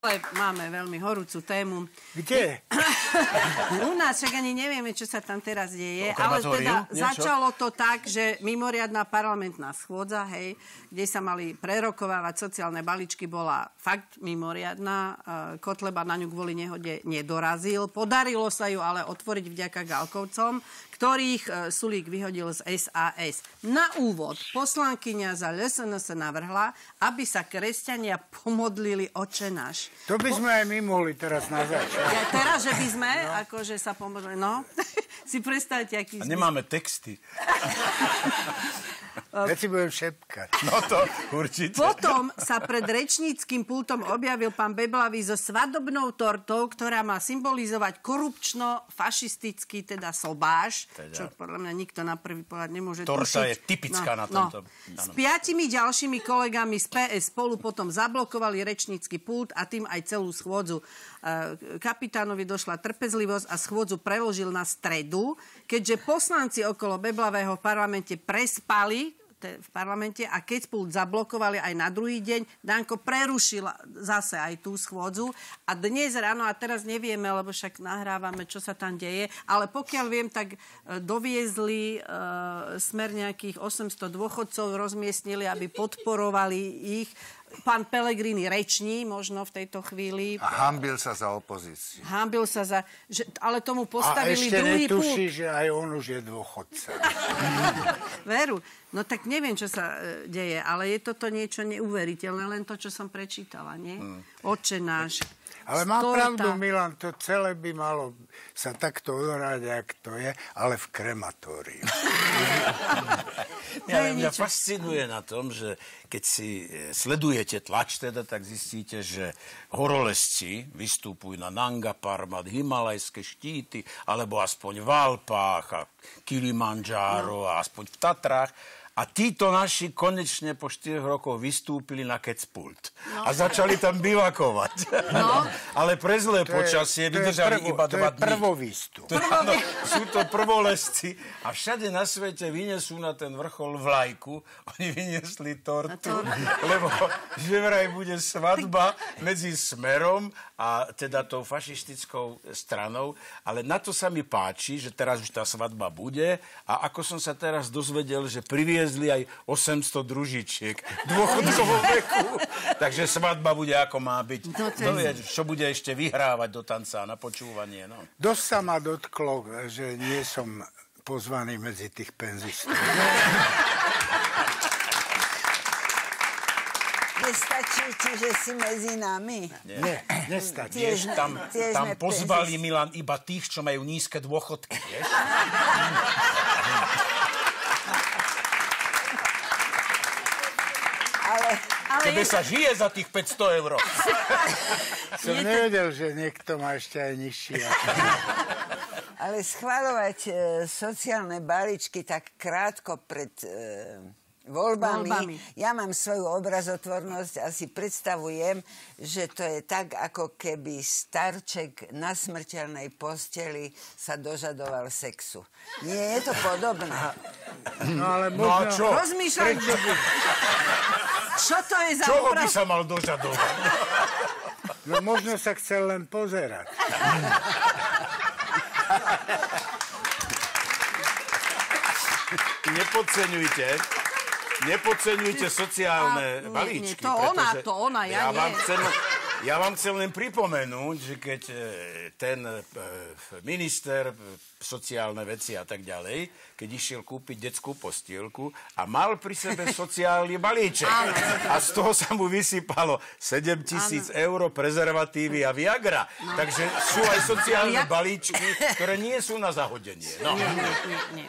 Ale máme veľmi horúcu tému. Kde? U nás však ani nevieme, čo sa tam teraz deje, ale teda Niečo? začalo to tak, že mimoriadná parlamentná schôdza, hej, kde sa mali prerokovávať sociálne balíčky, bola fakt mimoriadná. E, Kotleba na ňu kvôli nehode nedorazil. Podarilo sa ju ale otvoriť vďaka Galkovcom, ktorých e, Sulík vyhodil z SAS. Na úvod poslankyňa za LSNS navrhla, aby sa kresťania pomodlili oče náš. To by sme aj my mohli teraz na začiatku. Ja, teraz, že by sme, no. akože sa pomôžeme, no, si predstavte, aký A nemáme texty. Ja si budem šepkať. No to určite. Potom sa pred rečníckým pultom objavil pán Beblavý so svadobnou tortou, ktorá má symbolizovať korupčno-fašistický, teda sobáš, Teda. čo podľa mňa nikto na prvý pohľad nemôže Torta tušiť. je typická na tomto. S Áno. piatimi ďalšími kolegami z PS spolu potom zablokovali rečnícky pult a tým aj celú schôdzu. E, Kapitánovi došla trpezlivosť a schôdzu preložil na stredu, keďže poslanci okolo Beblavého v parlamente prespali v parlamente a keď spolu zablokovali aj na druhý deň, Danko prerušil zase aj tú schôdzu a dnes ráno, a teraz nevieme, lebo však nahrávame, čo sa tam deje, ale pokiaľ viem, tak e, doviezli e, smer nejakých 800 dôchodcov, rozmiestnili, aby podporovali ich. Pán Pelegrini reční možno v tejto chvíli. A hambil sa za opozíciu. Hámbil sa za... Že, ale tomu A postavili ešte druhý netuší, pult. že aj on už je dôchodca. Veru. No tak neviem, čo sa e, deje, ale je toto niečo neuveriteľné, len to, čo som prečítala, nie? Oče náš. Ale má Storta. pravdu Milan, to celé by malo sa takto odohrať, jak to je, ale v krematóriu. Ja, mňa fascinuje na tom, že keď si e, sledujete tlač, teda, tak zistíte, že horolezci vystupujú na Nanga Parbat, Himalajské štíty, alebo aspoň v Alpách a Kilimanjaro a aspoň v Tatrách. A títo naši konečne po 4 rokoch vystúpili na Kecpult. No. A začali tam bivakovať. No. Ale pre zlé To je- počasie to je vydržali prvo- iba To dva je dní. prvovýstup. To, áno, sú to prvolesci a všade na svete vynesú na ten vrchol vlajku. Oni vyniesli tortu, lebo že vraj bude svadba medzi Smerom a teda tou fašistickou stranou. Ale na to sa mi páči, že teraz už tá svadba bude a ako som sa teraz dozvedel, že priviezli aj 800 družičiek dôchodkového veku. Takže svadba bude ako má byť. No Kto vie, čo bude ešte vyhrávať do tanca na počúvanie. No. Dosť sa ma dotklo, že nie som pozvaný medzi tých penzistov. Nestačí ti, že si medzi nami? Nie, nestačí. Tiež, Tam, tiež tam pozvali penzist- Milan iba tých, čo majú nízke dôchodky, vieš? Ale, Tebe je, sa žije za tých 500 eur. Som nevedel, že niekto má ešte aj nižší. ale schvalovať e, sociálne balíčky tak krátko pred e, voľbami, Voľbami. ja mám svoju obrazotvornosť a si predstavujem, že to je tak, ako keby starček na smrteľnej posteli sa dožadoval sexu. Nie je to podobné. No ale No a možno... čo? rozmýšľam, čo to je za Čoho by sa mal dožadovať? No možno sa chcel len pozerať. Nepodceňujte. Nepodceňujte sociálne nie, balíčky. nie, to ona, pretože to ona, ja nie. vám chcem, ja vám chcem len pripomenúť, že keď e, ten e, minister e, sociálne veci a tak ďalej, keď išiel kúpiť detskú postielku a mal pri sebe sociálny balíček. a z toho sa mu vysypalo 7 tisíc eur, prezervatívy a Viagra. Takže sú aj sociálne balíčky, ktoré nie sú na zahodenie. No. Nie, nie, nie.